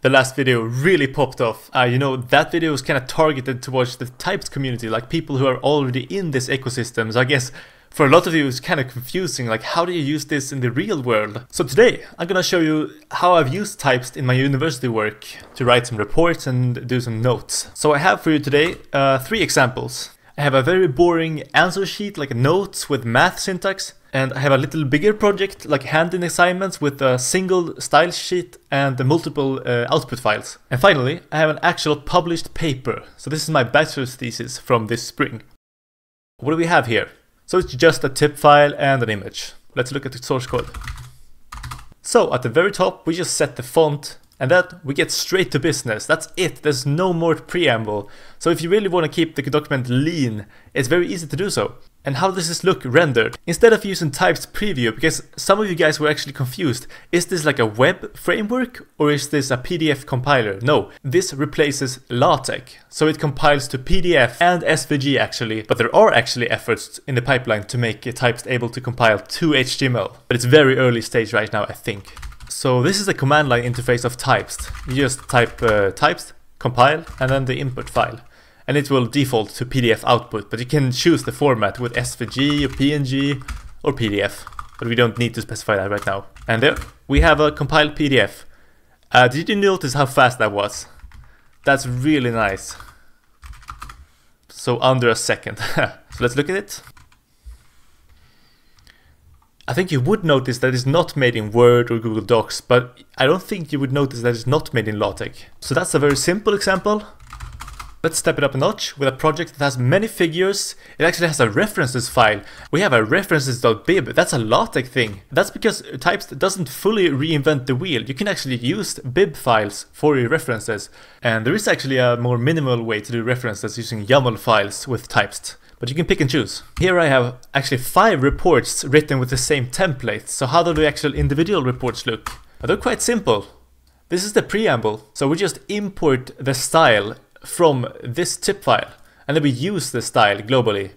the last video really popped off. Uh, you know, that video was kind of targeted towards the Typst community, like people who are already in this ecosystem. So I guess for a lot of you it's kind of confusing, like how do you use this in the real world? So today I'm gonna show you how I've used Typst in my university work to write some reports and do some notes. So I have for you today uh, three examples. I have a very boring answer sheet, like notes with math syntax, and I have a little bigger project, like hand-in assignments with a single style sheet and the multiple uh, output files. And finally, I have an actual published paper. So this is my bachelor's thesis from this spring. What do we have here? So it's just a tip file and an image. Let's look at the source code. So at the very top, we just set the font and that we get straight to business. That's it. There's no more preamble. So if you really want to keep the document lean, it's very easy to do so. And how does this look rendered? Instead of using Typst preview, because some of you guys were actually confused, is this like a web framework or is this a PDF compiler? No, this replaces LaTeX. So it compiles to PDF and SVG actually, but there are actually efforts in the pipeline to make Typst able to compile to HTML. But it's very early stage right now, I think. So this is the command line interface of Typst. You just type uh, compile, and then the input file. And it will default to PDF output, but you can choose the format with SVG or PNG or PDF. But we don't need to specify that right now. And there, we have a compiled PDF. Uh, did you notice how fast that was? That's really nice. So under a second. so let's look at it. I think you would notice that it's not made in Word or Google Docs, but I don't think you would notice that it's not made in LaTeX. So that's a very simple example. Let's step it up a notch with a project that has many figures. It actually has a references file. We have a references.bib. That's a LaTeX thing. That's because Typst doesn't fully reinvent the wheel. You can actually use bib files for your references. And there is actually a more minimal way to do references using YAML files with Typst but you can pick and choose. Here I have actually five reports written with the same template, so how do the actual individual reports look? They're quite simple. This is the preamble, so we just import the style from this tip file, and then we use the style globally,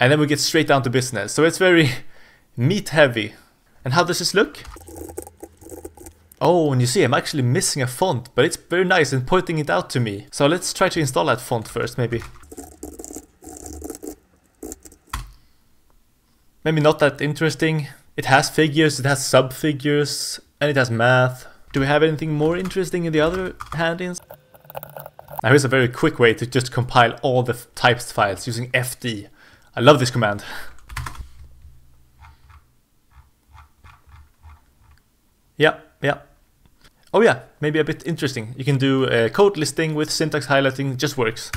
and then we get straight down to business. So it's very meat heavy. And how does this look? Oh, and you see I'm actually missing a font, but it's very nice and pointing it out to me. So let's try to install that font first, maybe. Maybe not that interesting. It has figures, it has sub-figures, and it has math. Do we have anything more interesting in the other hand-ins? Now here's a very quick way to just compile all the Typst files using fd. I love this command. yeah, yeah. Oh yeah, maybe a bit interesting. You can do a code listing with syntax highlighting, just works.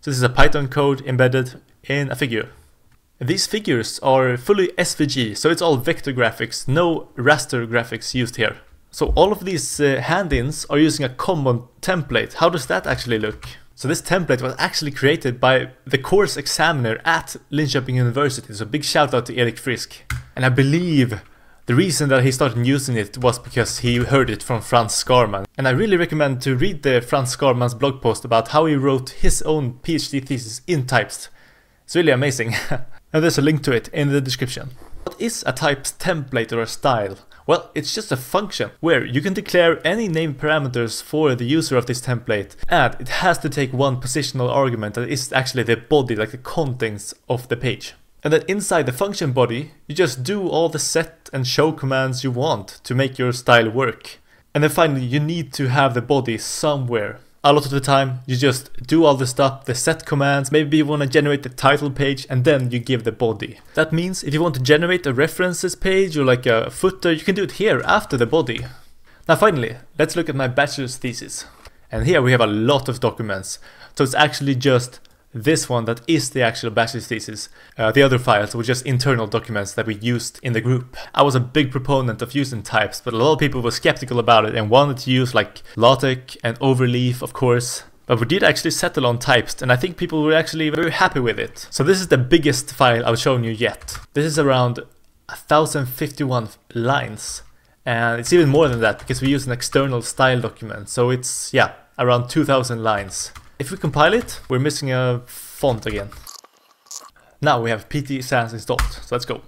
So this is a Python code embedded in a figure. These figures are fully SVG, so it's all vector graphics, no raster graphics used here. So all of these uh, hand-ins are using a common template. How does that actually look? So this template was actually created by the course examiner at Linköping University, so big shout out to Erik Frisk. And I believe the reason that he started using it was because he heard it from Frans Skarman. And I really recommend to read the Frans Skarman's blog post about how he wrote his own PhD thesis in Typst. It's really amazing. and there's a link to it in the description. What is a Typst template or a style? Well, it's just a function where you can declare any name parameters for the user of this template and it has to take one positional argument that is actually the body, like the contents of the page. And then inside the function body, you just do all the set and show commands you want to make your style work. And then finally, you need to have the body somewhere a lot of the time you just do all the stuff, the set commands, maybe you want to generate the title page and then you give the body. That means if you want to generate a references page or like a footer, you can do it here after the body. Now finally, let's look at my bachelor's thesis. And here we have a lot of documents. So it's actually just this one that is the actual bachelor's thesis. Uh, the other files were just internal documents that we used in the group. I was a big proponent of using Typst, but a lot of people were skeptical about it and wanted to use like LaTeX and Overleaf, of course. But we did actually settle on Typst, and I think people were actually very happy with it. So this is the biggest file I've shown you yet. This is around 1051 lines. And it's even more than that because we use an external style document. So it's, yeah, around 2000 lines. If we compile it, we're missing a font again. Now we have PT Sans installed, so let's go.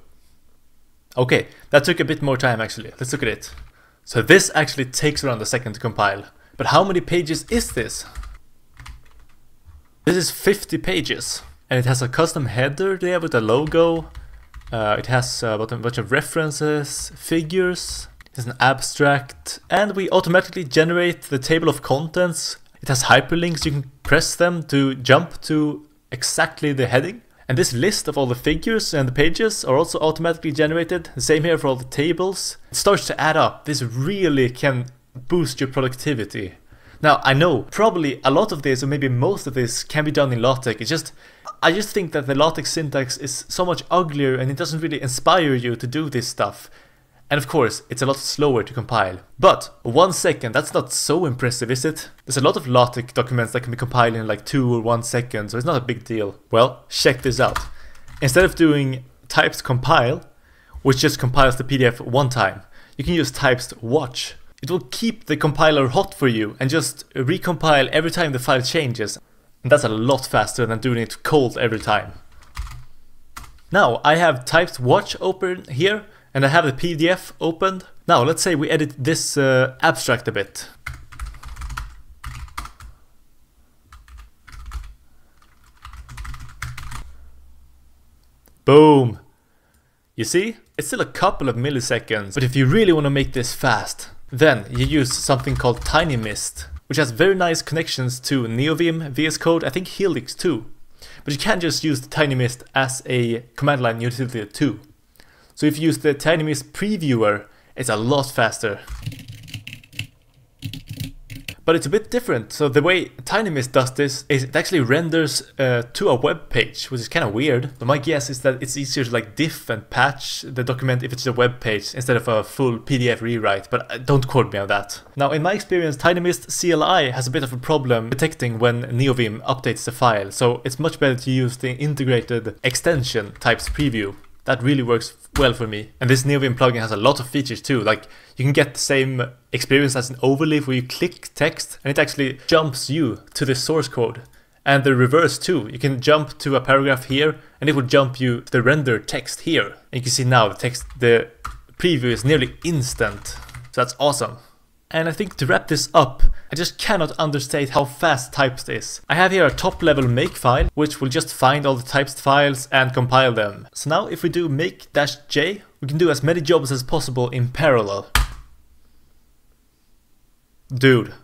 Okay, that took a bit more time actually. Let's look at it. So this actually takes around a second to compile. But how many pages is this? This is 50 pages. And it has a custom header there with a logo. Uh, it has uh, a bunch of references, figures, it has an abstract, and we automatically generate the table of contents. It has hyperlinks, you can press them to jump to exactly the heading. And this list of all the figures and the pages are also automatically generated. Same here for all the tables. It starts to add up. This really can boost your productivity. Now, I know probably a lot of this, or maybe most of this, can be done in LaTeX. It's just, I just think that the LaTeX syntax is so much uglier and it doesn't really inspire you to do this stuff. And of course, it's a lot slower to compile. But one second, that's not so impressive, is it? There's a lot of LaTeX documents that can be compiled in like two or one second, so it's not a big deal. Well, check this out. Instead of doing Typst compile, which just compiles the PDF one time, you can use Typst watch. It will keep the compiler hot for you and just recompile every time the file changes. And that's a lot faster than doing it cold every time. Now, I have Typst watch open here, and I have the PDF opened. Now let's say we edit this uh, abstract a bit. Boom! You see? It's still a couple of milliseconds, but if you really want to make this fast, then you use something called TinyMist, which has very nice connections to NeoVim, VS Code, I think Helix too. But you can't just use the TinyMist as a command line utility too. So if you use the TinyMist previewer, it's a lot faster. But it's a bit different. So the way TinyMist does this is it actually renders uh, to a web page, which is kind of weird. But my guess is that it's easier to like diff and patch the document if it's a web page instead of a full PDF rewrite. But uh, don't quote me on that. Now, in my experience, TinyMist CLI has a bit of a problem detecting when NeoVim updates the file. So it's much better to use the integrated extension Typst preview that really works well for me. And this NeoVim plugin has a lot of features too. Like you can get the same experience as an overlay where you click text and it actually jumps you to the source code. And the reverse too. You can jump to a paragraph here and it will jump you to the rendered text here. And you can see now the text, the preview is nearly instant. So that's awesome. And I think to wrap this up, I just cannot understate how fast Typst is. I have here a top level make file, which will just find all the Typst files and compile them. So now if we do make-j, we can do as many jobs as possible in parallel. Dude,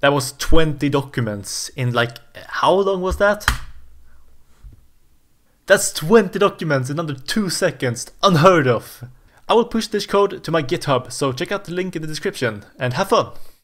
that was 20 documents in like, how long was that? That's 20 documents in under 2 seconds, unheard of. I will push this code to my GitHub, so check out the link in the description and have fun!